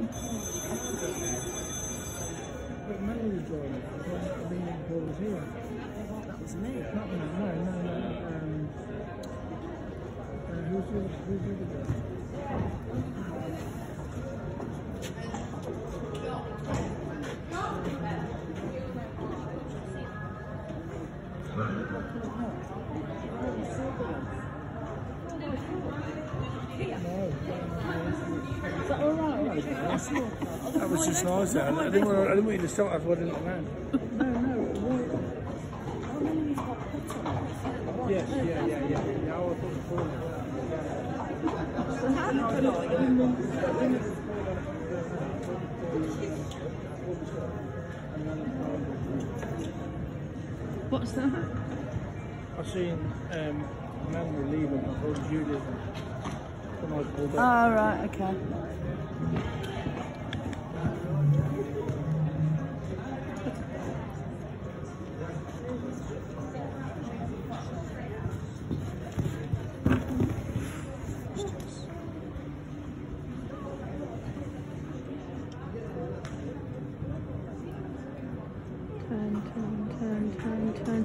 But Mel was driving it. I thought me and Paul was here. That was me. Not me, no, no, no. Um, uh, who's the who's the other guy? Is that all right? That's. That was just nice. I didn't want, I didn't want you to. That's why I didn't. No, no. What? How many you've got put on it? Yes, yeah, yeah, yeah. I was looking forward to that. So how I? What's that? I seen um, a man leaving. I thought it Oh, right, okay. Turn, turn, turn, turn,